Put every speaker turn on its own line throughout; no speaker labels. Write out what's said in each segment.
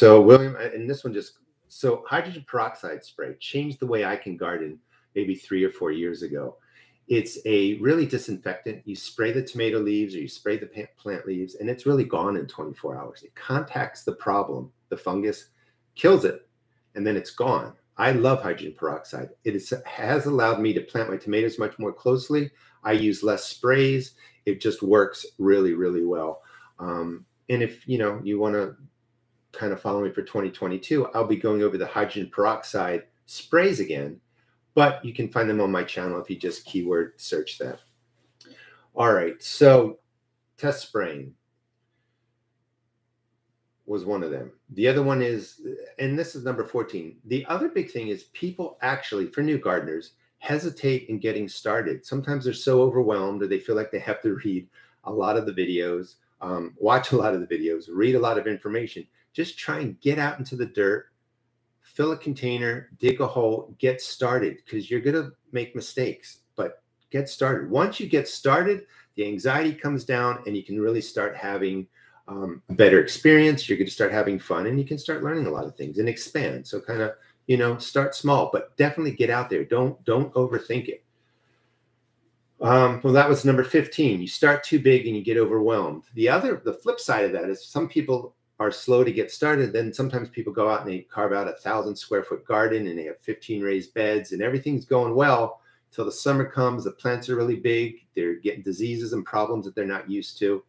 So William, and this one just so hydrogen peroxide spray changed the way I can garden maybe three or four years ago. It's a really disinfectant. You spray the tomato leaves or you spray the plant leaves, and it's really gone in 24 hours. It contacts the problem, the fungus, kills it, and then it's gone. I love hydrogen peroxide. It is, has allowed me to plant my tomatoes much more closely. I use less sprays. It just works really, really well. Um, and if you know you want to kind of follow me for 2022, I'll be going over the hydrogen peroxide sprays again, but you can find them on my channel if you just keyword search that. All right, so test spraying was one of them. The other one is, and this is number 14. The other big thing is people actually, for new gardeners, hesitate in getting started. Sometimes they're so overwhelmed or they feel like they have to read a lot of the videos, um, watch a lot of the videos, read a lot of information. Just try and get out into the dirt, fill a container, dig a hole, get started because you're going to make mistakes, but get started. Once you get started, the anxiety comes down and you can really start having um, a better experience. You're going to start having fun and you can start learning a lot of things and expand. So, kind of you know start small but definitely get out there don't don't overthink it um, well that was number 15 you start too big and you get overwhelmed the other the flip side of that is some people are slow to get started then sometimes people go out and they carve out a thousand square foot garden and they have 15 raised beds and everything's going well till the summer comes the plants are really big they're getting diseases and problems that they're not used to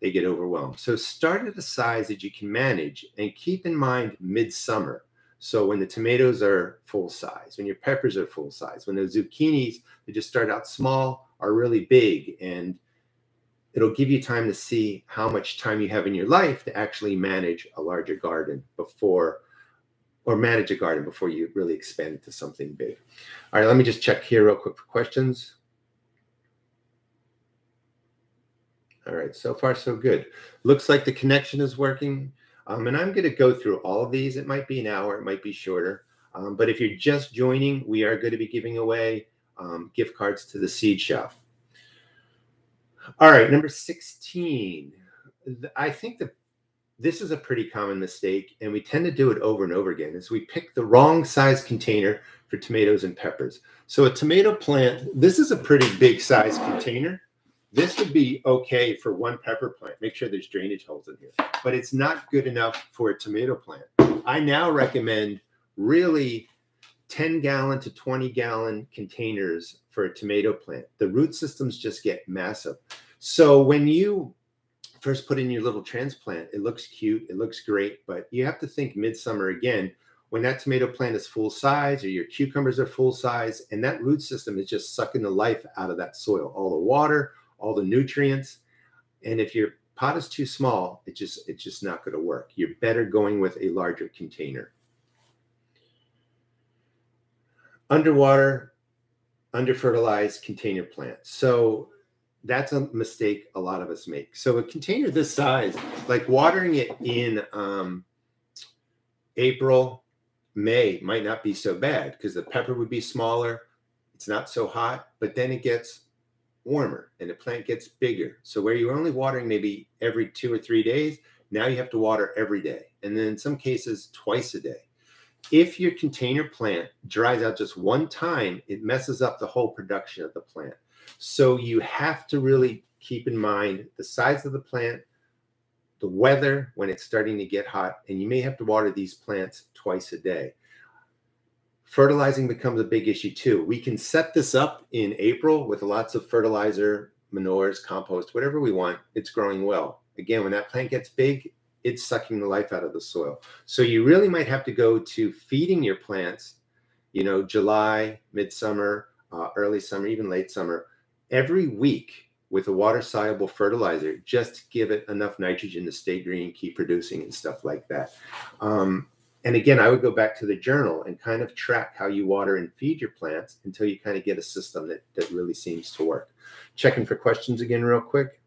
they get overwhelmed. So start at a size that you can manage and keep in mind midsummer. So when the tomatoes are full size, when your peppers are full size, when the zucchinis they just start out small are really big, and it'll give you time to see how much time you have in your life to actually manage a larger garden before or manage a garden before you really expand to something big. All right, let me just check here real quick for questions. All right, so far so good. Looks like the connection is working. Um, and I'm going to go through all of these. It might be an hour, it might be shorter. Um, but if you're just joining, we are going to be giving away um, gift cards to the Seed Shop. All right, number 16. I think that this is a pretty common mistake, and we tend to do it over and over again, is we pick the wrong size container for tomatoes and peppers. So a tomato plant, this is a pretty big size container. This would be okay for one pepper plant. Make sure there's drainage holes in here, but it's not good enough for a tomato plant. I now recommend really 10 gallon to 20 gallon containers for a tomato plant. The root systems just get massive. So when you first put in your little transplant, it looks cute, it looks great, but you have to think midsummer again. When that tomato plant is full size or your cucumbers are full size, and that root system is just sucking the life out of that soil, all the water, all the nutrients. And if your pot is too small, it just it's just not going to work. You're better going with a larger container. Underwater, under fertilized container plants. So that's a mistake a lot of us make. So a container this size, like watering it in um, April, May might not be so bad because the pepper would be smaller. It's not so hot, but then it gets warmer and the plant gets bigger. So where you're only watering maybe every two or three days, now you have to water every day. And then in some cases, twice a day. If your container plant dries out just one time, it messes up the whole production of the plant. So you have to really keep in mind the size of the plant, the weather when it's starting to get hot, and you may have to water these plants twice a day fertilizing becomes a big issue too. We can set this up in April with lots of fertilizer, manures, compost, whatever we want. It's growing well. Again, when that plant gets big, it's sucking the life out of the soil. So you really might have to go to feeding your plants, you know, July, midsummer, uh, early summer, even late summer, every week with a water soluble fertilizer, just to give it enough nitrogen to stay green, keep producing, and stuff like that. Um, and again, I would go back to the journal and kind of track how you water and feed your plants until you kind of get a system that, that really seems to work. Checking for questions again, real quick.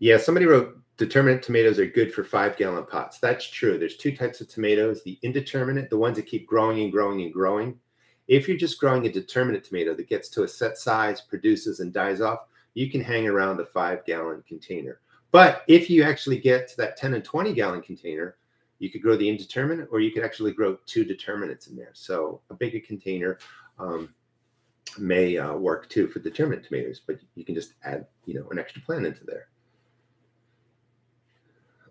Yeah, somebody wrote determinate tomatoes are good for five gallon pots. That's true. There's two types of tomatoes the indeterminate, the ones that keep growing and growing and growing. If you're just growing a determinate tomato that gets to a set size, produces, and dies off, you can hang around a five gallon container. But if you actually get to that 10 and 20 gallon container, you could grow the indeterminate or you could actually grow two determinates in there. So a bigger container um, may uh, work too for determinate tomatoes, but you can just add, you know, an extra plant into there.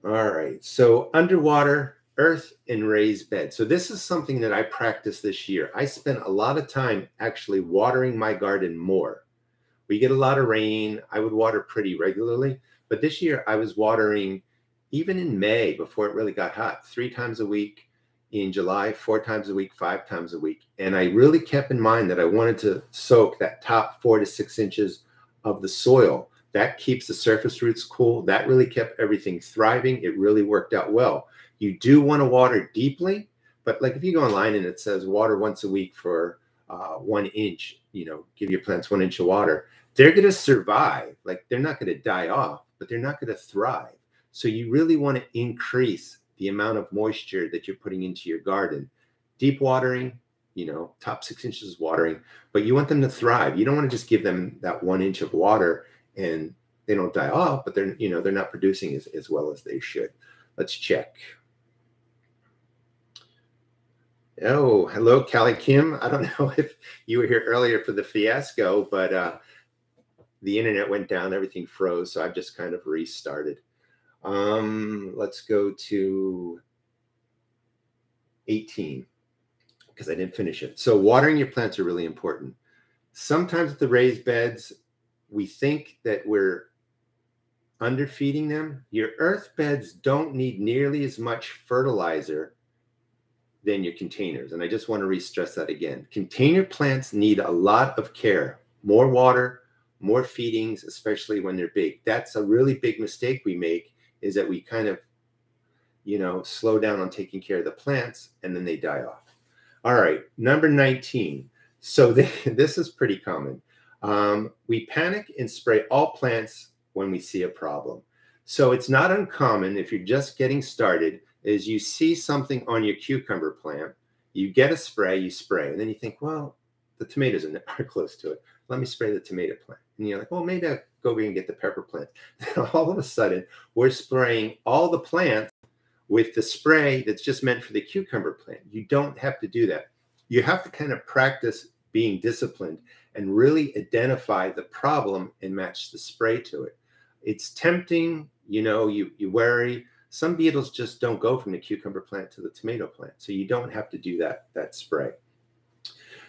All right, so underwater, earth and raised bed. So this is something that I practiced this year. I spent a lot of time actually watering my garden more. We get a lot of rain. I would water pretty regularly, but this year I was watering even in May before it really got hot, three times a week. In July, four times a week, five times a week. And I really kept in mind that I wanted to soak that top four to six inches of the soil. That keeps the surface roots cool. That really kept everything thriving. It really worked out well. You do want to water deeply, but like if you go online and it says water once a week for uh, one inch, you know, give your plants one inch of water, they're going to survive. Like they're not going to die off, but they're not going to thrive. So you really want to increase the amount of moisture that you're putting into your garden. Deep watering, you know, top six inches watering, but you want them to thrive. You don't want to just give them that one inch of water and they don't die off, but they're, you know, they're not producing as, as well as they should. Let's check. Oh, hello, Callie Kim. I don't know if you were here earlier for the fiasco, but uh, the internet went down, everything froze, so I've just kind of restarted. Um, let's go to 18 because I didn't finish it. So watering your plants are really important. Sometimes the raised beds, we think that we're underfeeding them. Your earth beds don't need nearly as much fertilizer than your containers. And I just want to re-stress that again. Container plants need a lot of care, more water, more feedings, especially when they're big. That's a really big mistake we make is that we kind of, you know, slow down on taking care of the plants and then they die off. All right, number 19. So this is pretty common. Um, we panic and spray all plants when we see a problem. So it's not uncommon if you're just getting started is you see something on your cucumber plant, you get a spray, you spray, and then you think, well, the tomatoes are close to it. Let me spray the tomato plant. And you're like, well, maybe I'll go over and get the pepper plant. Then all of a sudden, we're spraying all the plants with the spray that's just meant for the cucumber plant. You don't have to do that. You have to kind of practice being disciplined and really identify the problem and match the spray to it. It's tempting, you know, you you worry. Some beetles just don't go from the cucumber plant to the tomato plant. So you don't have to do that that spray.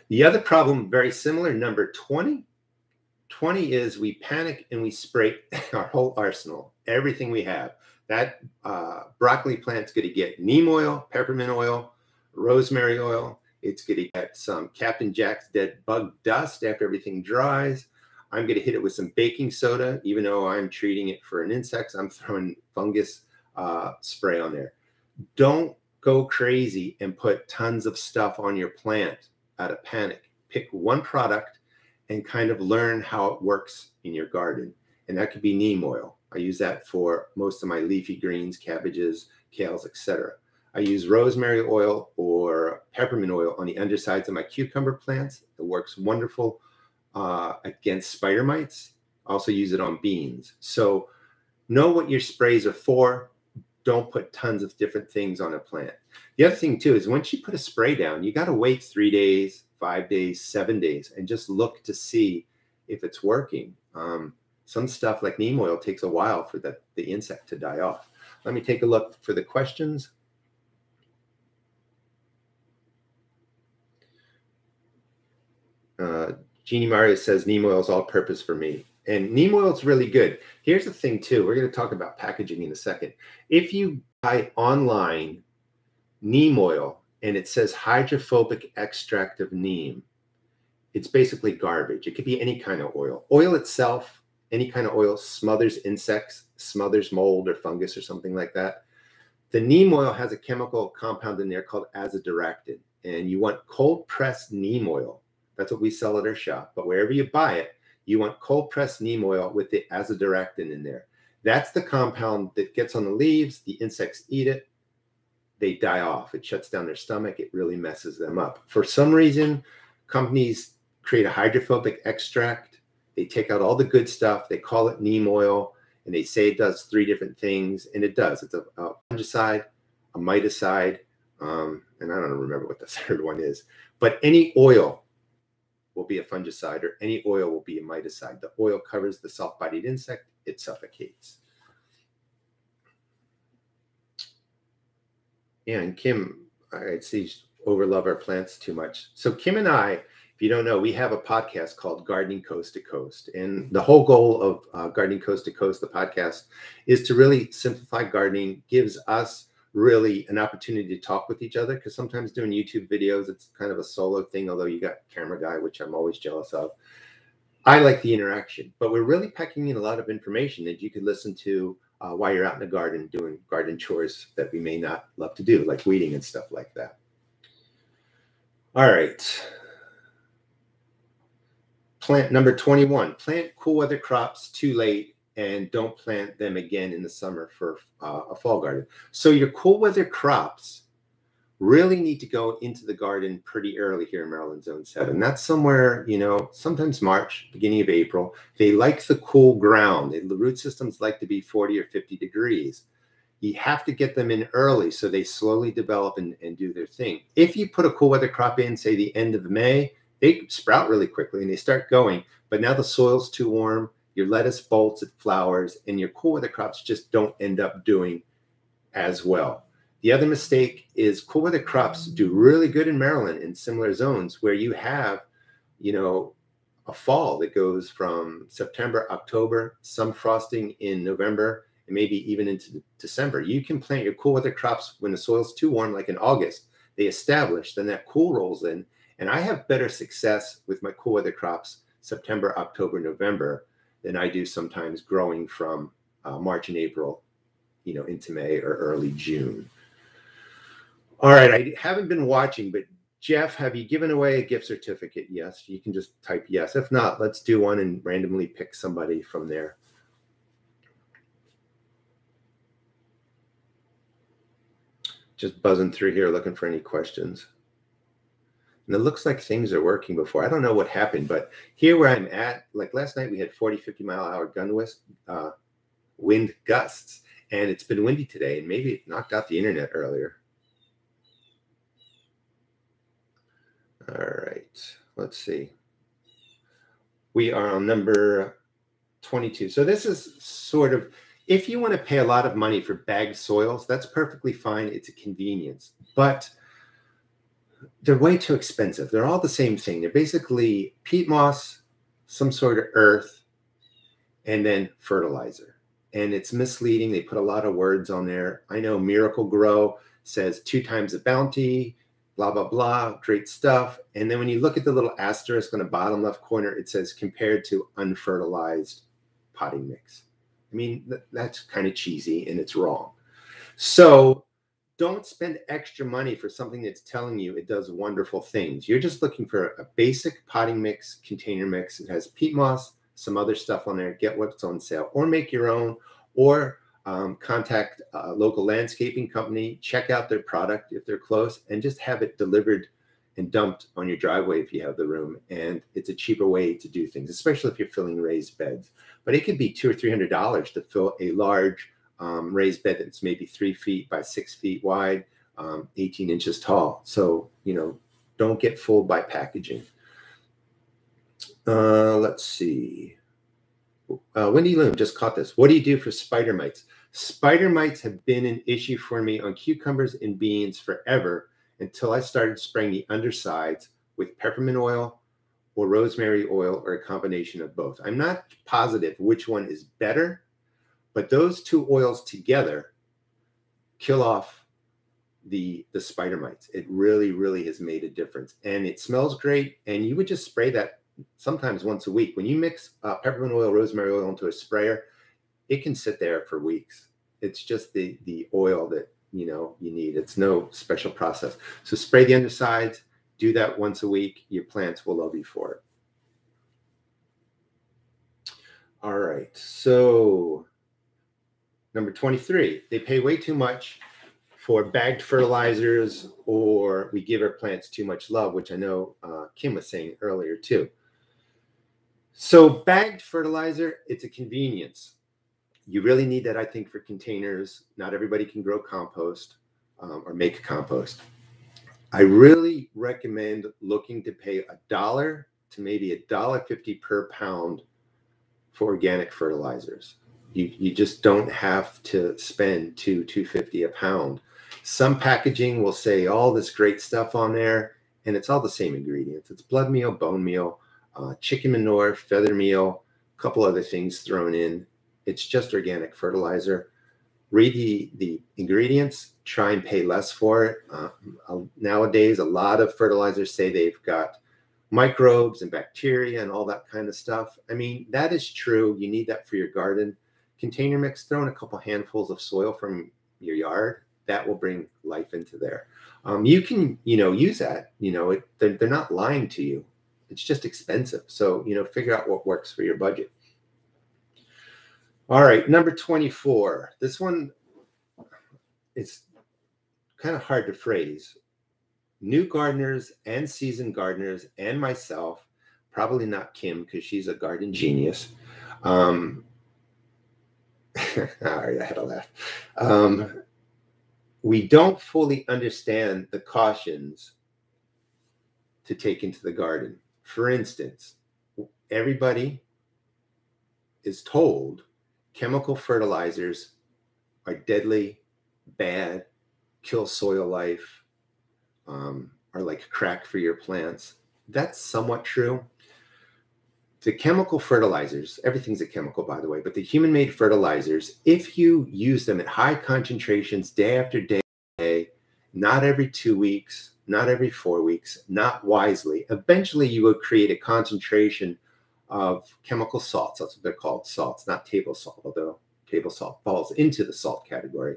The other problem, very similar, number 20. 20 is we panic and we spray our whole arsenal, everything we have. That uh, broccoli plant's going to get neem oil, peppermint oil, rosemary oil. It's going to get some Captain Jack's dead bug dust after everything dries. I'm going to hit it with some baking soda, even though I'm treating it for an insect. I'm throwing fungus uh, spray on there. Don't go crazy and put tons of stuff on your plant out of panic. Pick one product and kind of learn how it works in your garden. And that could be neem oil. I use that for most of my leafy greens, cabbages, kales, etc. I use rosemary oil or peppermint oil on the undersides of my cucumber plants. It works wonderful uh, against spider mites. Also use it on beans. So know what your sprays are for. Don't put tons of different things on a plant. The other thing too is once you put a spray down, you got to wait three days, five days, seven days, and just look to see if it's working. Um, some stuff like neem oil takes a while for the, the insect to die off. Let me take a look for the questions. Uh, Jeannie Mario says neem oil is all purpose for me. And neem oil is really good. Here's the thing, too. We're going to talk about packaging in a second. If you buy online neem oil and it says hydrophobic extract of neem, it's basically garbage. It could be any kind of oil. Oil itself, any kind of oil, smothers insects, smothers mold or fungus or something like that. The neem oil has a chemical compound in there called azadirachtin, and you want cold pressed neem oil. That's what we sell at our shop. But wherever you buy it, you want cold pressed neem oil with the azadirachtin in there. That's the compound that gets on the leaves. The insects eat it they die off. It shuts down their stomach. It really messes them up. For some reason, companies create a hydrophobic extract. They take out all the good stuff. They call it neem oil, and they say it does three different things, and it does. It's a, a fungicide, a miticide, um, and I don't remember what the third one is. But any oil will be a fungicide, or any oil will be a miticide. The oil covers the soft-bodied insect; it suffocates. Yeah, and Kim, I see overlove our plants too much. So Kim and I, if you don't know, we have a podcast called Gardening Coast to Coast, and the whole goal of uh, Gardening Coast to Coast, the podcast, is to really simplify gardening. Gives us really an opportunity to talk with each other because sometimes doing YouTube videos, it's kind of a solo thing. Although you got camera guy, which I'm always jealous of. I like the interaction, but we're really packing in a lot of information that you could listen to uh, while you're out in the garden doing garden chores that we may not love to do, like weeding and stuff like that. All right. Plant number 21 plant cool weather crops too late and don't plant them again in the summer for uh, a fall garden. So, your cool weather crops really need to go into the garden pretty early here in Maryland Zone 7. That's somewhere, you know, sometimes March, beginning of April. They like the cool ground. The root systems like to be 40 or 50 degrees. You have to get them in early so they slowly develop and, and do their thing. If you put a cool weather crop in, say the end of May, they sprout really quickly and they start going. But now the soil's too warm, your lettuce bolts, it flowers, and your cool weather crops just don't end up doing as well. The other mistake is cool weather crops do really good in Maryland in similar zones where you have, you know, a fall that goes from September, October, some frosting in November, and maybe even into December. You can plant your cool weather crops when the soil's too warm, like in August. They establish, then that cool rolls in. And I have better success with my cool weather crops September, October, November than I do sometimes growing from uh, March and April, you know, into May or early June. All right, I haven't been watching, but Jeff, have you given away a gift certificate? Yes, you can just type yes. If not, let's do one and randomly pick somebody from there. Just buzzing through here looking for any questions. And it looks like things are working before. I don't know what happened, but here where I'm at, like last night, we had 40, 50 mile hour gun whisk, uh, wind gusts, and it's been windy today, and maybe it knocked out the internet earlier. All right, let's see. We are on number 22. So this is sort of, if you want to pay a lot of money for bagged soils, that's perfectly fine. It's a convenience, but they're way too expensive. They're all the same thing. They're basically peat moss, some sort of earth, and then fertilizer. And it's misleading. They put a lot of words on there. I know Miracle-Gro says two times the bounty, blah, blah, blah, great stuff. And then when you look at the little asterisk on the bottom left corner, it says compared to unfertilized potting mix. I mean, th- that's kind of cheesy and it's wrong. So don't spend extra money for something that's telling you it does wonderful things. You're just looking for a basic potting mix, container mix. It has peat moss, some other stuff on there. Get what's on sale or make your own or um, contact a local landscaping company, check out their product if they're close, and just have it delivered and dumped on your driveway if you have the room. And it's a cheaper way to do things, especially if you're filling raised beds. But it could be two or three hundred dollars to fill a large um, raised bed that's maybe three feet by six feet wide, um, 18 inches tall. So you know, don't get fooled by packaging. Uh, let's see. Uh, Wendy Loom just caught this. What do you do for spider mites? Spider mites have been an issue for me on cucumbers and beans forever until I started spraying the undersides with peppermint oil or rosemary oil or a combination of both. I'm not positive which one is better, but those two oils together kill off the the spider mites. It really really has made a difference and it smells great and you would just spray that sometimes once a week. When you mix uh, peppermint oil, rosemary oil into a sprayer, it can sit there for weeks. It's just the the oil that you know you need. It's no special process. So spray the undersides. Do that once a week. Your plants will love you for it. All right. So number 23, they pay way too much for bagged fertilizers or we give our plants too much love, which I know uh, Kim was saying earlier too. So bagged fertilizer, it's a convenience. You really need that, I think, for containers. Not everybody can grow compost um, or make compost. I really recommend looking to pay a dollar to maybe a dollar fifty per pound for organic fertilizers. You, you just don't have to spend two two fifty a pound. Some packaging will say all this great stuff on there, and it's all the same ingredients. It's blood meal, bone meal, uh, chicken manure, feather meal, a couple other things thrown in. It's just organic fertilizer. Read the, the ingredients, try and pay less for it. Uh, nowadays, a lot of fertilizers say they've got microbes and bacteria and all that kind of stuff. I mean, that is true. You need that for your garden. Container mix, throw in a couple handfuls of soil from your yard. That will bring life into there. Um, you can, you know, use that. You know, it, they're, they're not lying to you. It's just expensive. So, you know, figure out what works for your budget. All right, number 24. This one is kind of hard to phrase. New gardeners and seasoned gardeners and myself, probably not Kim because she's a garden genius. Um, all right, I had a laugh. Um, we don't fully understand the cautions to take into the garden. For instance, everybody is told chemical fertilizers are deadly, bad, kill soil life, um, are like crack for your plants. That's somewhat true. The chemical fertilizers, everything's a chemical, by the way, but the human made fertilizers, if you use them at high concentrations day after day, not every two weeks, not every four weeks, not wisely. Eventually, you will create a concentration of chemical salts. That's what they're called salts, not table salt, although table salt falls into the salt category.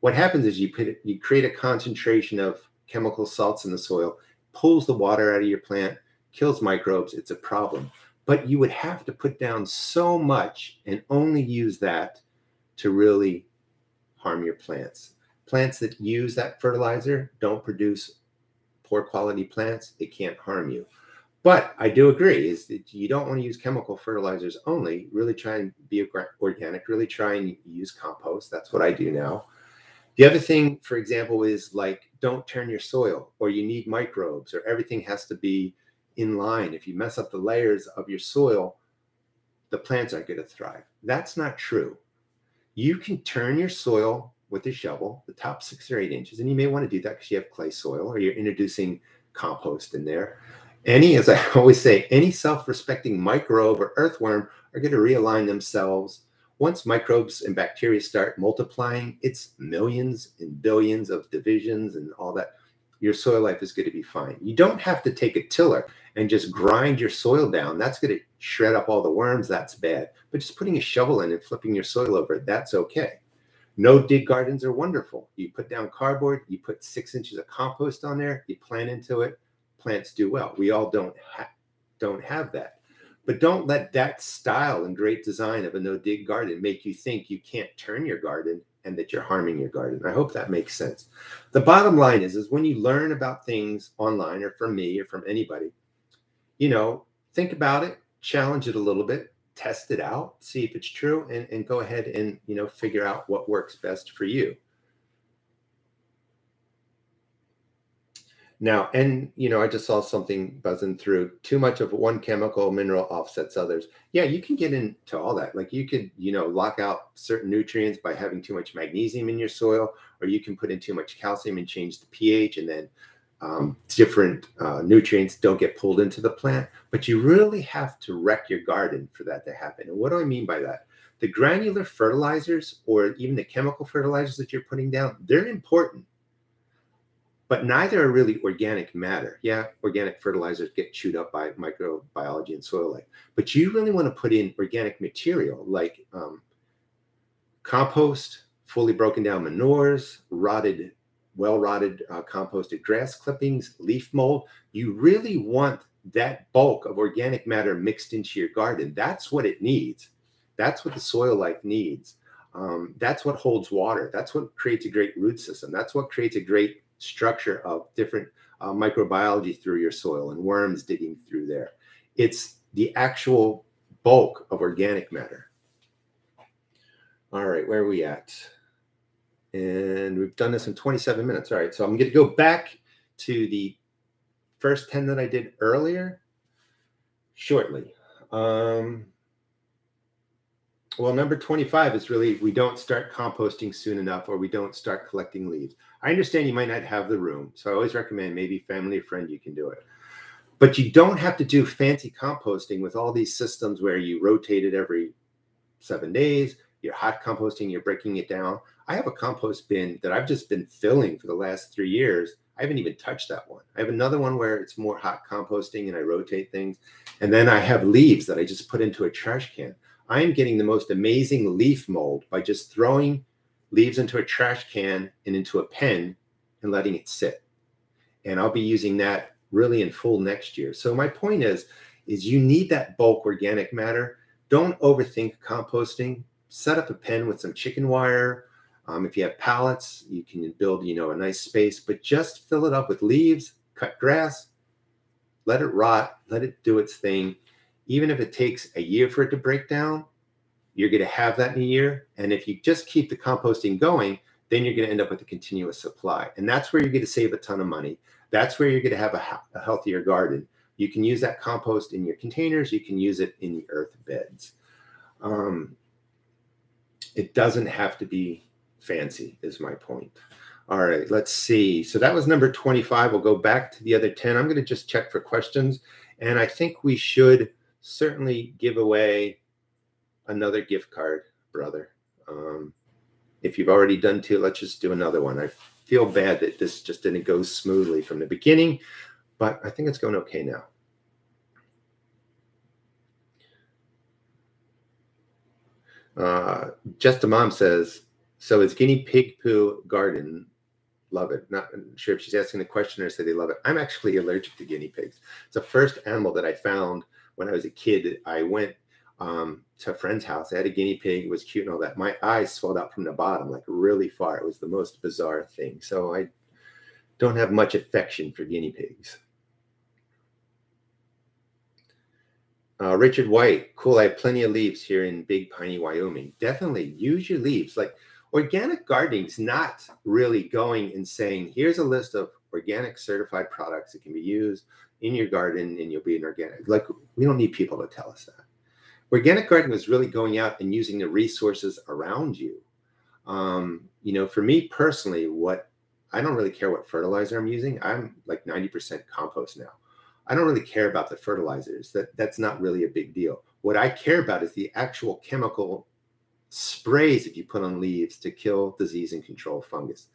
What happens is you, put, you create a concentration of chemical salts in the soil, pulls the water out of your plant, kills microbes. It's a problem. But you would have to put down so much and only use that to really harm your plants. Plants that use that fertilizer don't produce poor quality plants, it can't harm you. But I do agree is that you don't want to use chemical fertilizers only. Really try and be organic. Really try and use compost. That's what I do now. The other thing, for example, is like don't turn your soil, or you need microbes, or everything has to be in line. If you mess up the layers of your soil, the plants aren't going to thrive. That's not true. You can turn your soil with a shovel, the top six or eight inches. And you may want to do that because you have clay soil or you're introducing compost in there. Any, as I always say, any self respecting microbe or earthworm are going to realign themselves. Once microbes and bacteria start multiplying, it's millions and billions of divisions and all that. Your soil life is going to be fine. You don't have to take a tiller and just grind your soil down. That's going to shred up all the worms. That's bad. But just putting a shovel in and flipping your soil over, that's okay. No dig gardens are wonderful. You put down cardboard, you put six inches of compost on there, you plant into it, plants do well. We all don't have don't have that. But don't let that style and great design of a no dig garden make you think you can't turn your garden and that you're harming your garden. I hope that makes sense. The bottom line is is when you learn about things online or from me or from anybody, you know, think about it, challenge it a little bit, test it out, see if it's true, and, and go ahead and you know figure out what works best for you. Now, and you know, I just saw something buzzing through. Too much of one chemical mineral offsets others. Yeah, you can get into all that. Like you could, you know, lock out certain nutrients by having too much magnesium in your soil, or you can put in too much calcium and change the pH, and then um, different uh, nutrients don't get pulled into the plant, but you really have to wreck your garden for that to happen. And what do I mean by that? The granular fertilizers or even the chemical fertilizers that you're putting down, they're important, but neither are really organic matter. Yeah, organic fertilizers get chewed up by microbiology and soil life, but you really want to put in organic material like um, compost, fully broken down manures, rotted well rotted uh, composted grass clippings, leaf mold. You really want that bulk of organic matter mixed into your garden. That's what it needs. That's what the soil life needs. Um, that's what holds water. That's what creates a great root system. That's what creates a great structure of different uh, microbiology through your soil and worms digging through there. It's the actual bulk of organic matter. All right, where are we at? And we've done this in 27 minutes. All right, so I'm going to go back to the first 10 that I did earlier shortly. Um, well, number 25 is really we don't start composting soon enough or we don't start collecting leaves. I understand you might not have the room, so I always recommend maybe family or friend you can do it. But you don't have to do fancy composting with all these systems where you rotate it every seven days, you're hot composting, you're breaking it down. I have a compost bin that I've just been filling for the last three years. I haven't even touched that one. I have another one where it's more hot composting and I rotate things. And then I have leaves that I just put into a trash can. I am getting the most amazing leaf mold by just throwing leaves into a trash can and into a pen and letting it sit. And I'll be using that really in full next year. So my point is, is you need that bulk organic matter. Don't overthink composting. Set up a pen with some chicken wire. Um, if you have pallets, you can build, you know, a nice space, but just fill it up with leaves, cut grass, let it rot, let it do its thing. Even if it takes a year for it to break down, you're going to have that in a year. And if you just keep the composting going, then you're going to end up with a continuous supply. And that's where you're going to save a ton of money. That's where you're going to have a, a healthier garden. You can use that compost in your containers. You can use it in the earth beds. Um, it doesn't have to be fancy, is my point. All right, let's see. So that was number 25. We'll go back to the other 10. I'm going to just check for questions. And I think we should certainly give away another gift card, brother. Um, if you've already done two, let's just do another one. I feel bad that this just didn't go smoothly from the beginning, but I think it's going okay now. Uh, Just a Mom says, so is guinea pig poo garden? Love it. Not sure if she's asking the question or say they love it. I'm actually allergic to guinea pigs. It's the first animal that I found when I was a kid. I went um, to a friend's house. I had a guinea pig. It was cute and all that. My eyes swelled out from the bottom, like really far. It was the most bizarre thing. So I don't have much affection for guinea pigs. Uh, Richard White, cool. I have plenty of leaves here in Big Piney, Wyoming. Definitely use your leaves. Like organic gardening is not really going and saying, here's a list of organic certified products that can be used in your garden and you'll be an organic. Like we don't need people to tell us that. Organic gardening is really going out and using the resources around you. Um, you know, for me personally, what I don't really care what fertilizer I'm using. I'm like 90% compost now. I don't really care about the fertilizers. That that's not really a big deal. What I care about is the actual chemical sprays that you put on leaves to kill disease and control fungus.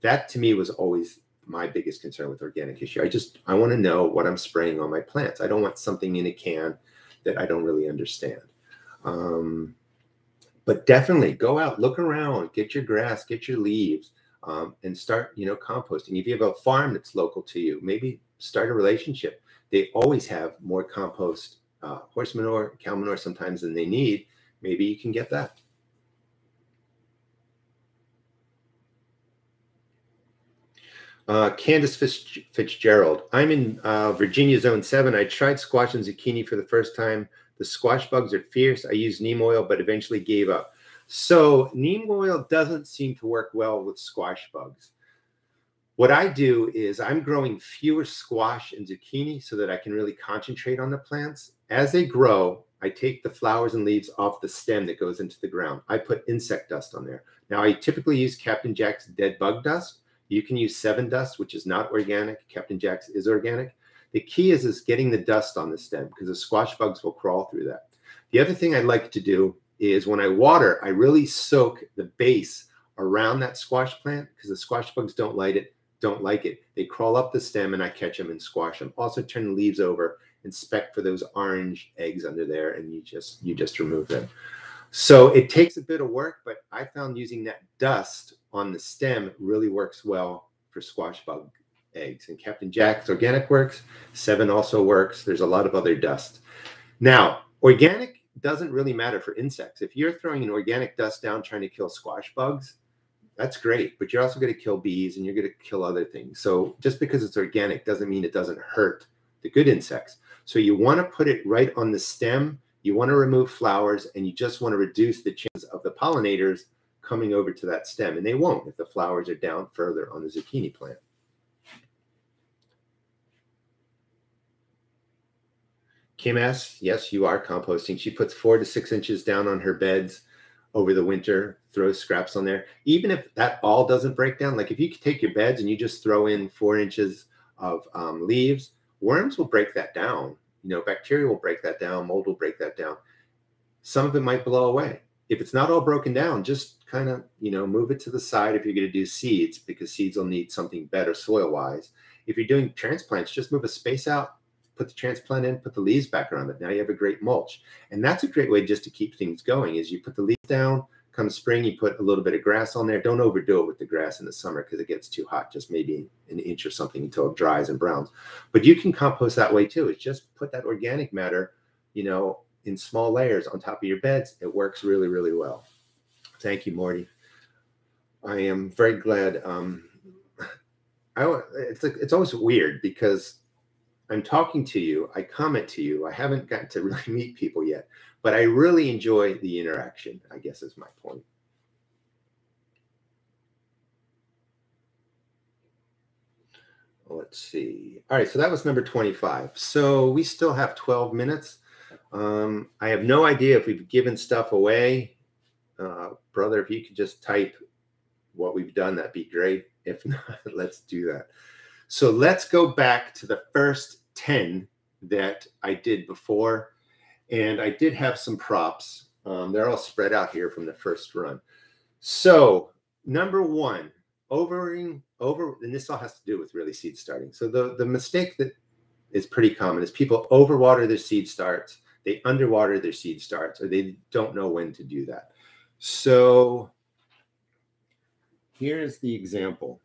That to me was always my biggest concern with organic issue. I just I want to know what I'm spraying on my plants. I don't want something in a can that I don't really understand. Um, but definitely go out, look around, get your grass, get your leaves, um, and start, you know, composting. If you have a farm that's local to you, maybe start a relationship. They always have more compost, uh, horse manure, cow manure sometimes than they need. Maybe you can get that. Uh, Candace Fitzgerald. I'm in uh, Virginia Zone 7. I tried squash and zucchini for the first time. The squash bugs are fierce. I used neem oil, but eventually gave up. So, neem oil doesn't seem to work well with squash bugs. What I do is I'm growing fewer squash and zucchini so that I can really concentrate on the plants. As they grow, I take the flowers and leaves off the stem that goes into the ground. I put insect dust on there. Now, I typically use Captain Jack's dead bug dust you can use Sevin Dust, which is not organic. Captain Jack's is organic. The key is, is getting the dust on the stem because the squash bugs will crawl through that. The other thing I like to do is when I water, I really soak the base around that squash plant because the squash bugs don't like it, don't like it. They crawl up the stem and I catch them and squash them. Also turn the leaves over, inspect for those orange eggs under there, and you just you just remove them. So it takes a bit of work, but I found using that dust on the stem really works well for squash bug eggs. And Captain Jack's organic works. Sevin also works. There's a lot of other dust. Now, organic doesn't really matter for insects. If you're throwing an organic dust down trying to kill squash bugs, that's great, but you're also going to kill bees and you're going to kill other things. So just because it's organic doesn't mean it doesn't hurt the good insects. So you want to put it right on the stem You want to remove flowers and you just want to reduce the chances of the pollinators coming over to that stem. And they won't if the flowers are down further on the zucchini plant. Kim asks, yes, you are composting. She puts four to six inches down on her beds over the winter, throws scraps on there. Even if that all doesn't break down, like if you take your beds and you just throw in four inches of um, leaves, worms will break that down. You know, bacteria will break that down, mold will break that down. Some of it might blow away. If it's not all broken down, just kind of, you know, move it to the side if you're going to do seeds because seeds will need something better soil wise. If you're doing transplants, just move a space out, put the transplant in, put the leaves back around it. Now you have a great mulch. And that's a great way just to keep things going is you put the leaves down, come spring, you put a little bit of grass on there. Don't overdo it with the grass in the summer because it gets too hot, just maybe an inch or something until it dries and browns. But you can compost that way too. It's just put that organic matter, you know, in small layers on top of your beds. It works really, really well. Thank you, Morty. I am very glad. Um, I, it's like, it's always weird because I'm talking to you, I comment to you. I haven't gotten to really meet people yet, but I really enjoy the interaction, I guess is my point. Let's see. All right, so that was number 25. So we still have 12 minutes. Um, I have no idea if we've given stuff away. Uh, brother, if you could just type what we've done, that'd be great. If not, let's do that. So let's go back to the first 10 that I did before. And I did have some props. Um, they're all spread out here from the first run. So, number one, overing over, and this all has to do with really seed starting. So, the, the mistake that is pretty common is people overwater their seed starts, they underwater their seed starts, or they don't know when to do that. So, here's the example.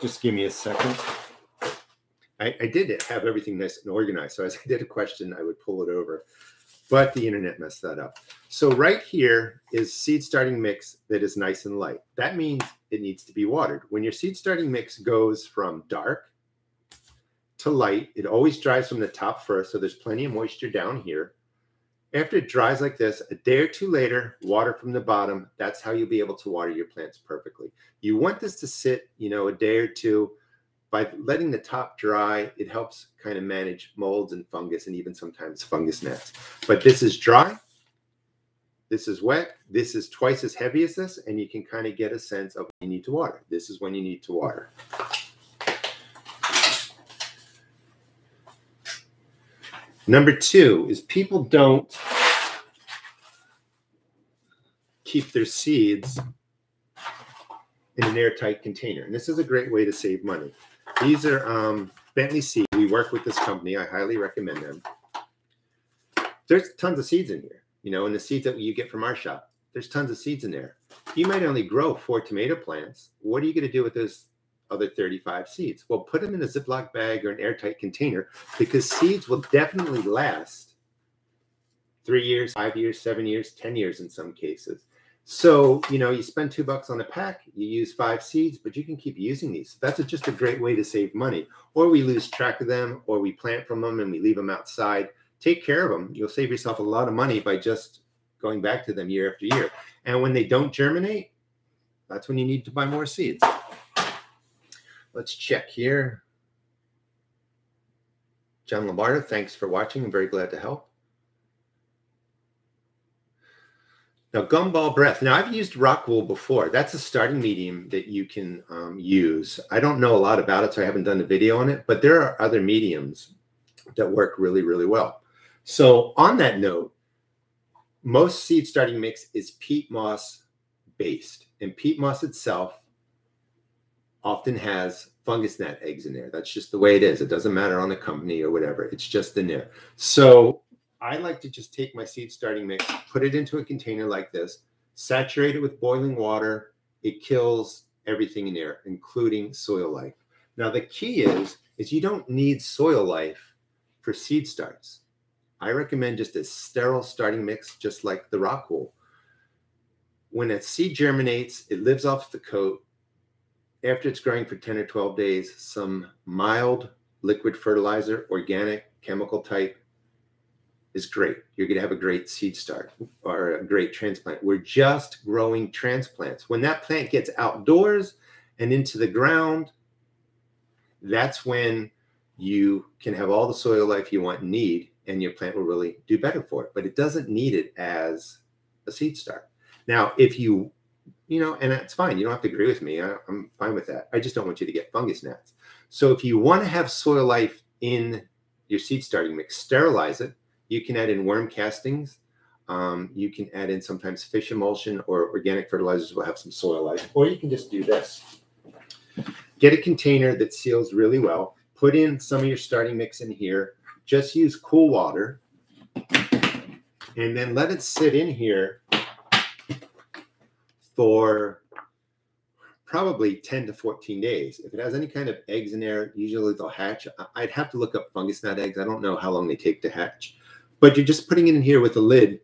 Just give me a second. I, I did have everything nice and organized. So as I did a question, I would pull it over, but the internet messed that up. So right here is seed starting mix that is nice and light. That means it needs to be watered. When your seed starting mix goes from dark to light, it always dries from the top first. So there's plenty of moisture down here. After it dries like this, a day or two later, water from the bottom. That's how you'll be able to water your plants perfectly. You want this to sit, you know, a day or two by letting the top dry, it helps kind of manage molds and fungus and even sometimes fungus gnats. But this is dry. This is wet. This is twice as heavy as this, and you can kind of get a sense of when you need to water. This is when you need to water. Number two is people don't keep their seeds in an airtight container. And this is a great way to save money. These are um, Bentley Seed. We work with this company. I highly recommend them. There's tons of seeds in here, you know, and the seeds that you get from our shop. There's tons of seeds in there. You might only grow four tomato plants. What are you going to do with those other 35 seeds? Well, put them in a Ziploc bag or an airtight container because seeds will definitely last three years, five years, seven years, 10 years in some cases. So, you know, you spend two bucks on a pack, you use five seeds, but you can keep using these. That's a, just a great way to save money. Or we lose track of them, or we plant from them and we leave them outside. Take care of them. You'll save yourself a lot of money by just going back to them year after year. And when they don't germinate, that's when you need to buy more seeds. Let's check here. John Lombardo, thanks for watching. I'm very glad to help. Now, gumball breath. Now, I've used rock wool before. That's a starting medium that you can um, use. I don't know a lot about it, so I haven't done a video on it, but there are other mediums that work really, really well. So, on that note, most seed starting mix is peat moss based, and peat moss itself often has fungus gnat eggs in there. That's just the way it is. It doesn't matter on the company or whatever. It's just in there. So I like to just take my seed starting mix, put it into a container like this, saturate it with boiling water. It kills everything in there, including soil life. Now the key is is you don't need soil life for seed starts. I recommend just a sterile starting mix, just like the rock wool. When a seed germinates, it lives off the coat. After it's growing for 10 or 12 days, some mild liquid fertilizer, organic, chemical type, is great. You're going to have a great seed start or a great transplant. We're just growing transplants. When that plant gets outdoors and into the ground, that's when you can have all the soil life you want and need, and your plant will really do better for it. But it doesn't need it as a seed start. Now, if you, you know, and that's fine. You don't have to agree with me. I, I'm fine with that. I just don't want you to get fungus gnats. So if you want to have soil life in your seed starting mix, sterilize it you can add in worm castings. Um, you can add in sometimes fish emulsion or organic fertilizers will have some soil life. Or you can just do this. Get a container that seals really well. Put in some of your starting mix in here. Just use cool water. And then let it sit in here for probably 10 to 14 days. If it has any kind of eggs in there, usually they'll hatch. I'd have to look up fungus gnat eggs. I don't know how long they take to hatch but you're just putting it in here with a lid.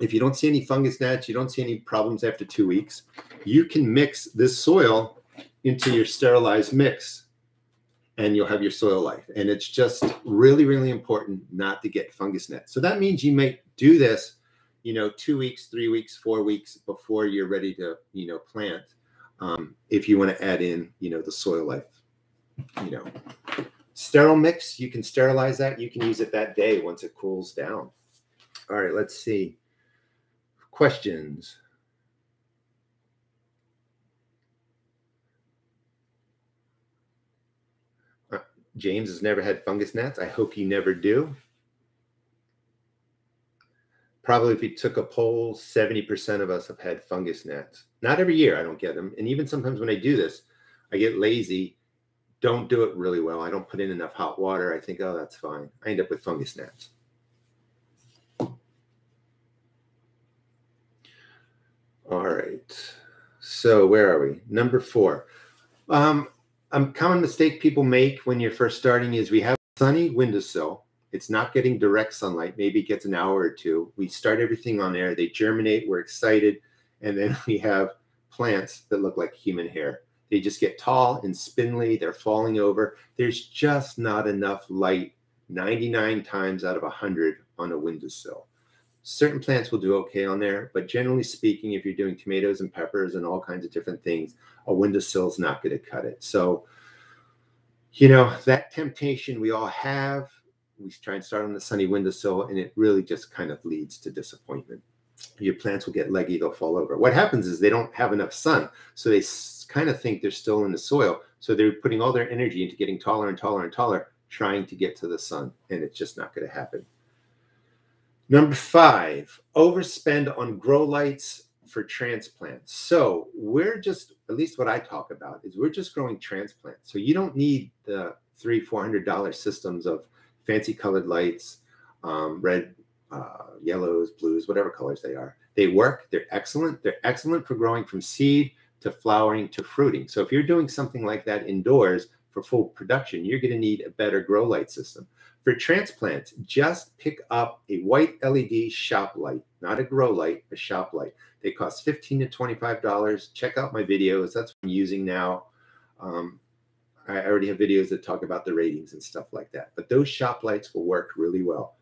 If you don't see any fungus gnats, you don't see any problems after two weeks, you can mix this soil into your sterilized mix and you'll have your soil life. And it's just really, really important not to get fungus gnats. So that means you may do this, you know, two weeks, three weeks, four weeks before you're ready to, you know, plant. Um, if you want to add in, you know, the soil life, you know, Sterile mix, you can sterilize that. You can use it that day once it cools down. All right, let's see. Questions. Uh, James has never had fungus gnats. I hope you never do. Probably if you took a poll, 70% of us have had fungus gnats. Not every year, I don't get them. And even sometimes when I do this, I get lazy don't do it really well. I don't put in enough hot water. I think, oh, that's fine. I end up with fungus gnats. All right. So where are we? Number four. Um, a common mistake people make when you're first starting is we have sunny windowsill. It's not getting direct sunlight. Maybe it gets an hour or two. We start everything on there. They germinate. We're excited. And then we have plants that look like human hair. They just get tall and spindly. They're falling over. There's just not enough light 99 times out of 100 on a windowsill. Certain plants will do okay on there, but generally speaking, if you're doing tomatoes and peppers and all kinds of different things, a windowsill is not going to cut it. So, you know, that temptation we all have, we try and start on the sunny windowsill, and it really just kind of leads to disappointment. Your plants will get leggy, they'll fall over. What happens is they don't have enough sun, so they kind of think they're still in the soil. So they're putting all their energy into getting taller and taller and taller, trying to get to the sun. And it's just not going to happen. Number five, overspend on grow lights for transplants. So we're just, at least what I talk about is we're just growing transplants. So you don't need the three, four hundred dollar systems of fancy colored lights, um, red, uh, yellows, blues, whatever colors they are. They work. They're excellent. They're excellent for growing from seed to flowering to fruiting. So if you're doing something like that indoors for full production, you're going to need a better grow light system. For transplants, just pick up a white LED shop light, not a grow light, a shop light. They cost 15 to $25. Check out my videos. That's what I'm using now. Um, I already have videos that talk about the ratings and stuff like that. But those shop lights will work really well.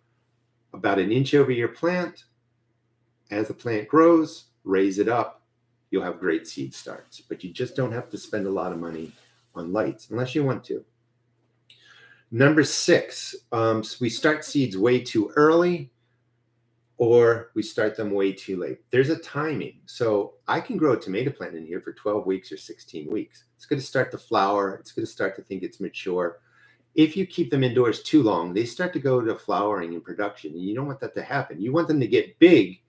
About an inch over your plant. As the plant grows, raise it up you'll have great seed starts. But you just don't have to spend a lot of money on lights unless you want to. Number six, um, so we start seeds way too early or we start them way too late. There's a timing. So I can grow a tomato plant in here for 12 weeks or 16 weeks. It's going to start to flower. It's going to start to think it's mature. If you keep them indoors too long, they start to go to flowering and production. And you don't want that to happen. You want them to get big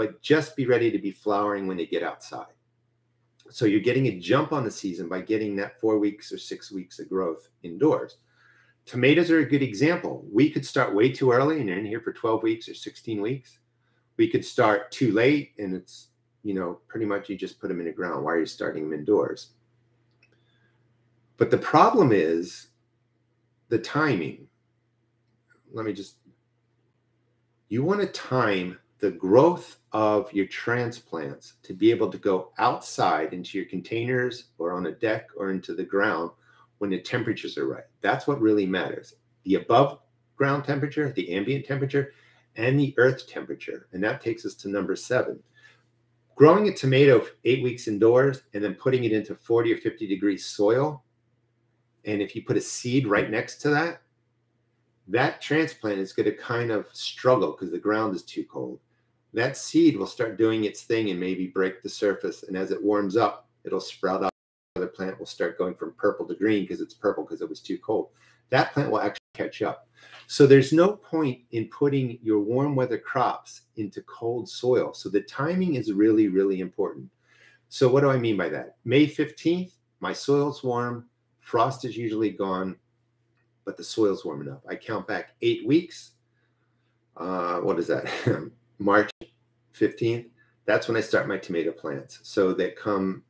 but just be ready to be flowering when they get outside. So you're getting a jump on the season by getting that four weeks or six weeks of growth indoors. Tomatoes are a good example. We could start way too early and in here for 12 weeks or 16 weeks. We could start too late and it's, you know, pretty much you just put them in the ground. Why are you starting them indoors? But the problem is the timing. Let me just, you want to time the growth of your transplants to be able to go outside into your containers or on a deck or into the ground when the temperatures are right. That's what really matters. The above ground temperature, the ambient temperature, and the earth temperature. And that takes us to number seven. Growing a tomato eight weeks indoors and then putting it into 40 or 50 degree soil. And if you put a seed right next to that, that transplant is going to kind of struggle because the ground is too cold. That seed will start doing its thing and maybe break the surface. And as it warms up, it'll sprout up. The plant will start going from purple to green because it's purple because it was too cold. That plant will actually catch up. So there's no point in putting your warm weather crops into cold soil. So the timing is really, really important. So what do I mean by that? May 15th, my soil's warm, frost is usually gone, but the soil's warm enough. I count back eight weeks. Uh, what is that? March 15th. That's when I start my tomato plants. So they come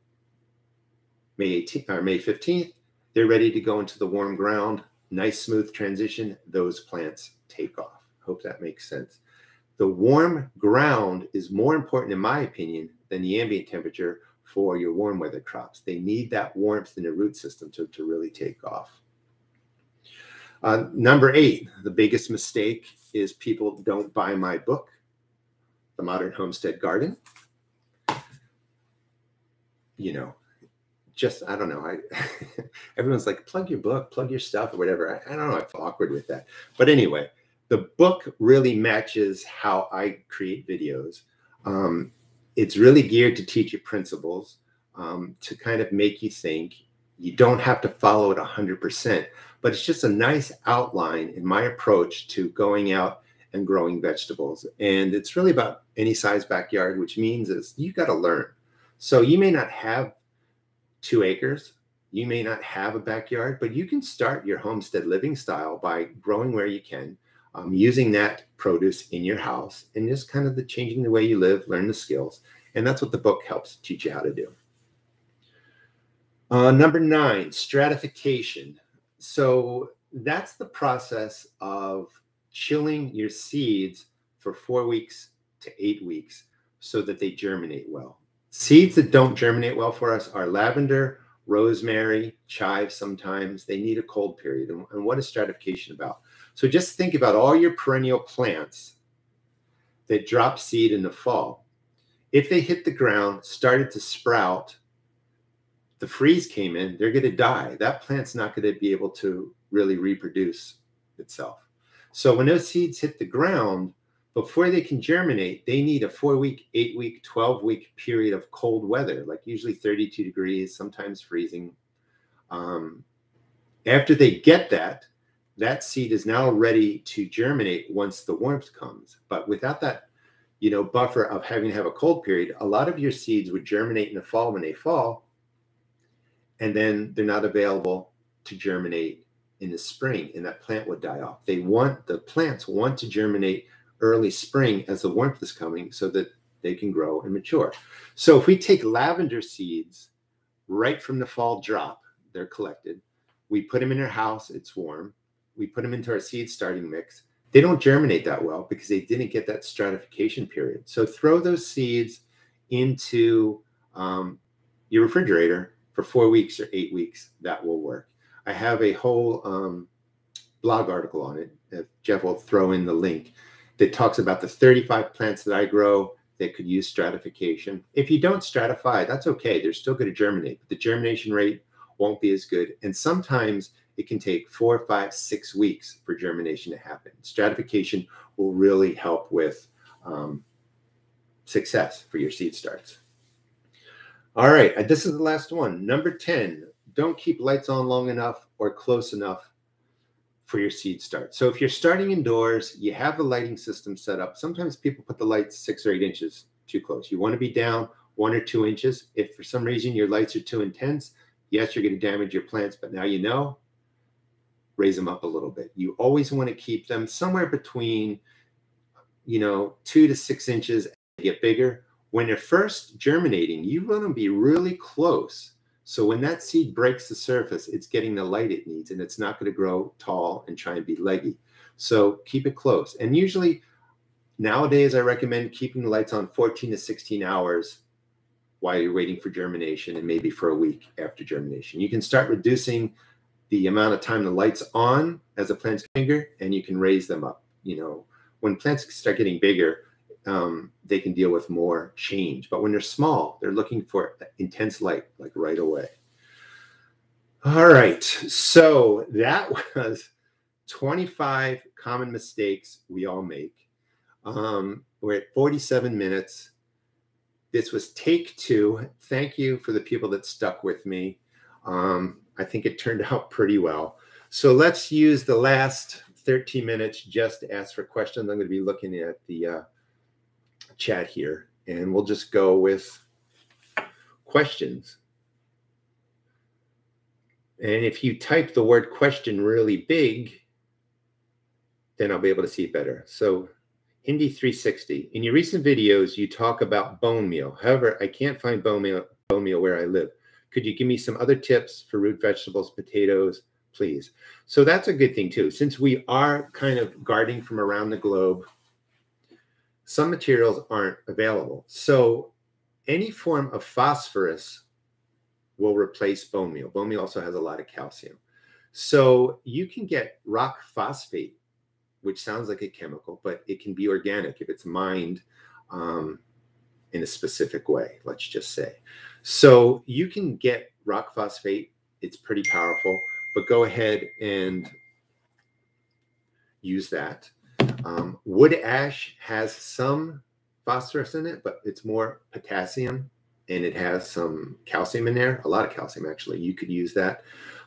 May 18th or May 15th. They're ready to go into the warm ground. Nice smooth transition. Those plants take off. Hope that makes sense. The warm ground is more important, in my opinion, than the ambient temperature for your warm weather crops. They need that warmth in the root system to, to really take off. Uh, number eight, the biggest mistake is people don't buy my book, The Modern Homestead Garden. You know, just I don't know. I everyone's like, plug your book, plug your stuff, or whatever. I, I don't know. I feel awkward with that. But anyway, the book really matches how I create videos. Um, it's really geared to teach you principles, um, to kind of make you think. You don't have to follow it 100%, but it's just a nice outline in my approach to going out and growing vegetables. And it's really about any size backyard, which means is you got to learn. So you may not have two acres, you may not have a backyard, but you can start your homestead living style by growing where you can, um, using that produce in your house, and just kind of the changing the way you live, learn the skills. And that's what the book helps teach you how to do. Uh, number nine, stratification. So that's the process of chilling your seeds for four weeks to eight weeks so that they germinate well. Seeds that don't germinate well for us are lavender, rosemary, chive sometimes. They need a cold period. And, what is stratification about? So just think about all your perennial plants that drop seed in the fall. If they hit the ground, started to sprout, the freeze came in, they're going to die. That plant's not going to be able to really reproduce itself. So when those seeds hit the ground, before they can germinate, they need a four week, eight week, 12 week period of cold weather, like usually 32 degrees, sometimes freezing. Um, after they get that, that seed is now ready to germinate once the warmth comes. But without that, you know, buffer of having to have a cold period, a lot of your seeds would germinate in the fall when they fall, and then they're not available to germinate in the spring, and that plant would die off. They want the plants want to germinate early spring as the warmth is coming so that they can grow and mature. So if we take lavender seeds right from the fall drop, they're collected. We put them in our house, it's warm. We put them into our seed starting mix. They don't germinate that well because they didn't get that stratification period. So throw those seeds into um, your refrigerator for four weeks or eight weeks. That will work. I have a whole um, blog article on it. Jeff will throw in the link that talks about the 35 plants that I grow that could use stratification. If you don't stratify, that's okay. They're still going to germinate, but the germination rate won't be as good. And sometimes it can take four, five, six weeks for germination to happen. Stratification will really help with um, success for your seed starts. All right, this is the last one. Number 10, don't keep lights on long enough or close enough for your seed start. So if you're starting indoors, you have the lighting system set up. Sometimes people put the lights six or eight inches too close. You want to be down one or two inches. If for some reason your lights are too intense, yes, you're going to damage your plants, but now you know, raise them up a little bit. You always want to keep them somewhere between, you know, two to six inches, get bigger. When they're first germinating, you want to be really close so when that seed breaks the surface, it's getting the light it needs and it's not going to grow tall and try and be leggy. So keep it close. And usually nowadays, I recommend keeping the lights on 14 to 16 hours while you're waiting for germination and maybe for a week after germination. You can start reducing the amount of time the light's on as a plant's finger and you can raise them up, you know, when plants start getting bigger, um, they can deal with more change. But when they're small, they're looking for intense light, like right away. All right. So that was 25 common mistakes we all make. Um, we're at 47 minutes. This was take two. Thank you for the people that stuck with me. Um, I think it turned out pretty well. So let's use the last 13 minutes just to ask for questions. I'm going to be looking at the uh, chat here, and we'll just go with questions. And if you type the word question really big, then I'll be able to see it better. So Hindi 360, in your recent videos, you talk about bone meal. However, I can't find bone meal, bone meal where I live. Could you give me some other tips for root vegetables, potatoes, please? So that's a good thing too. Since we are kind of gardening from around the globe, some materials aren't available. So any form of phosphorus will replace bone meal. Bone meal also has a lot of calcium. So you can get rock phosphate which sounds like a chemical, but it can be organic if it's mined um, in a specific way, let's just say. So you can get rock phosphate, it's pretty powerful, but go ahead and use that. Um, wood ash has some phosphorus in it, but it's more potassium and it has some calcium in there, a lot of calcium actually. You could use that.